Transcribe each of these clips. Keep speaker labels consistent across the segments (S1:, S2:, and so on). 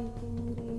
S1: light in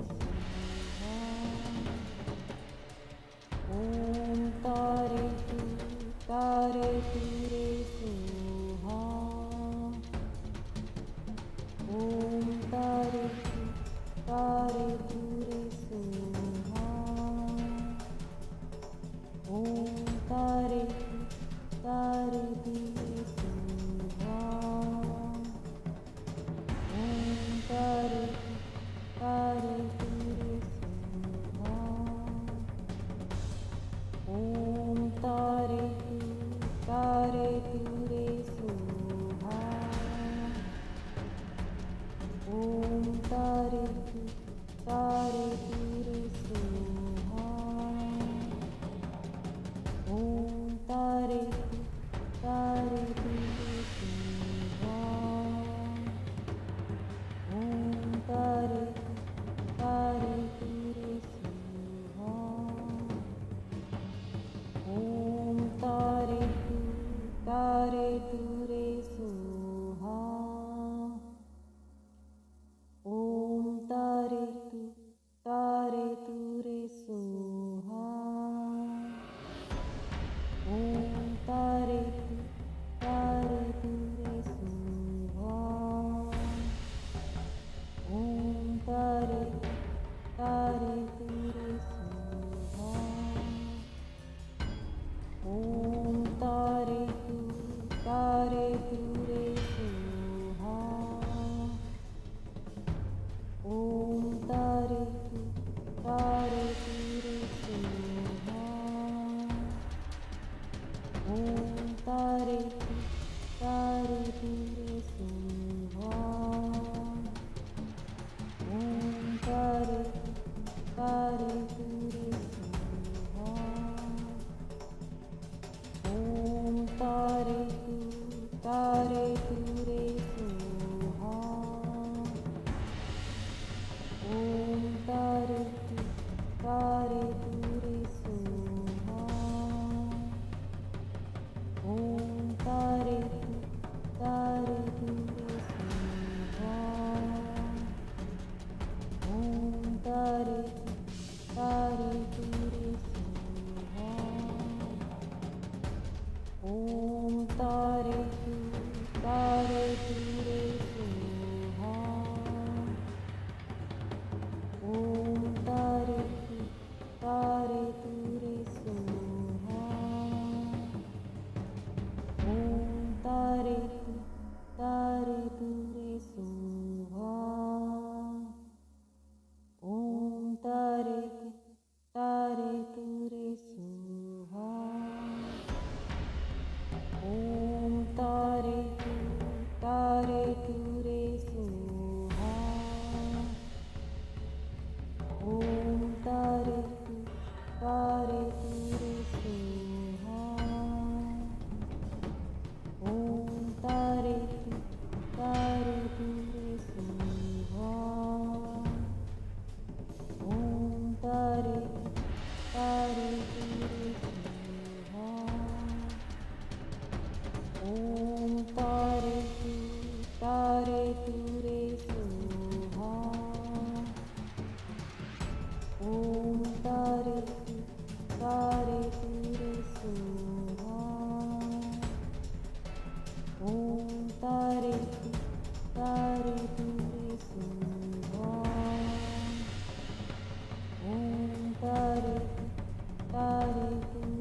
S1: Oh. 嗯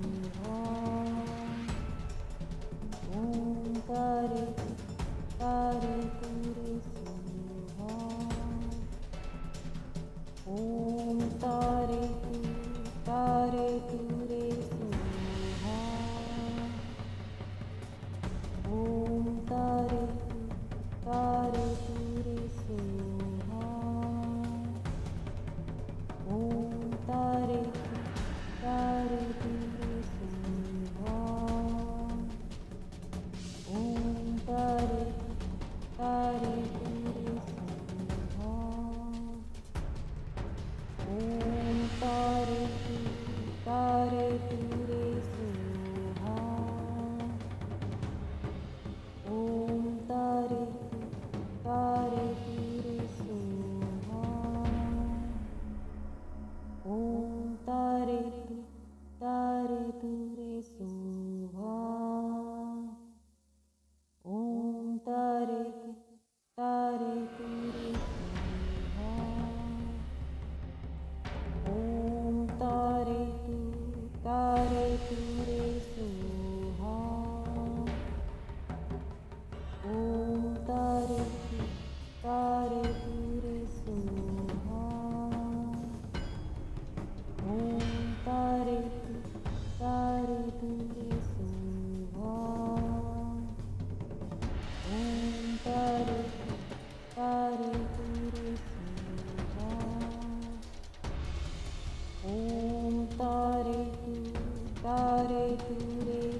S1: Tare Ture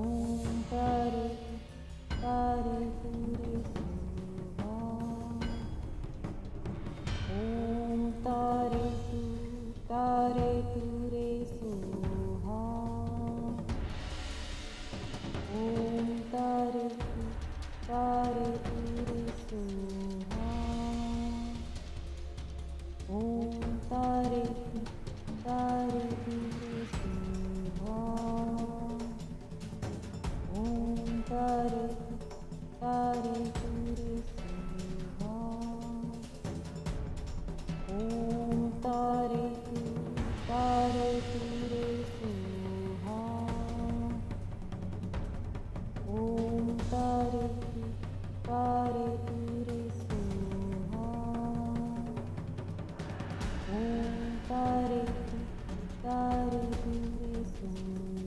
S1: Om Tare, Tare Pure Dari, dari, dari,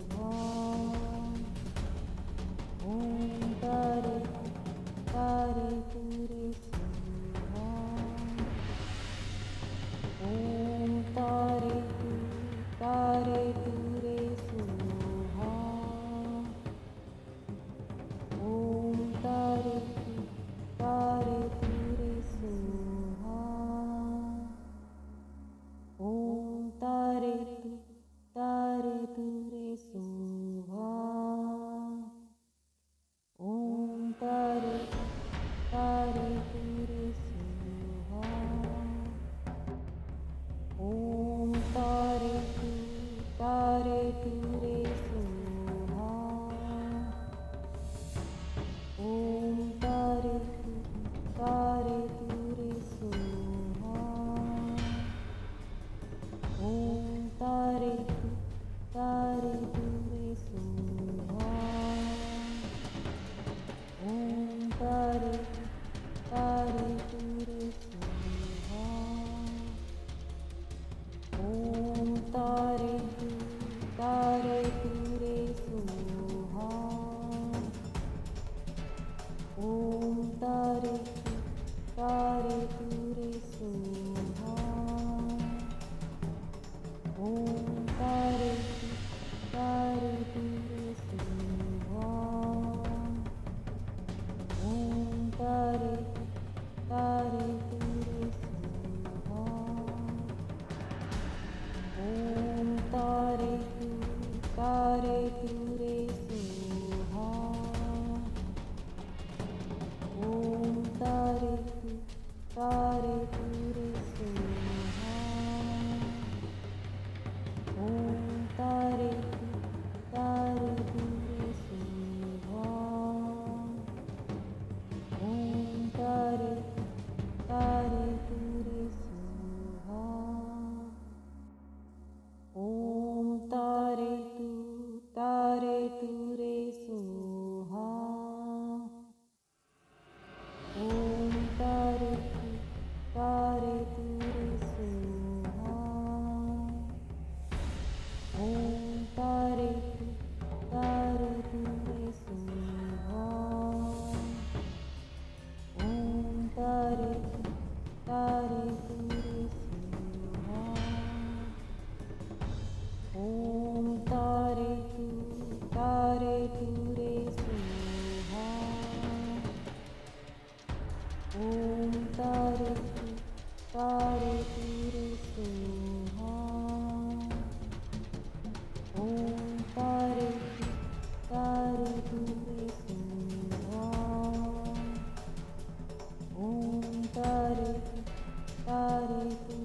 S1: Hare Krishna. ॐ तारे त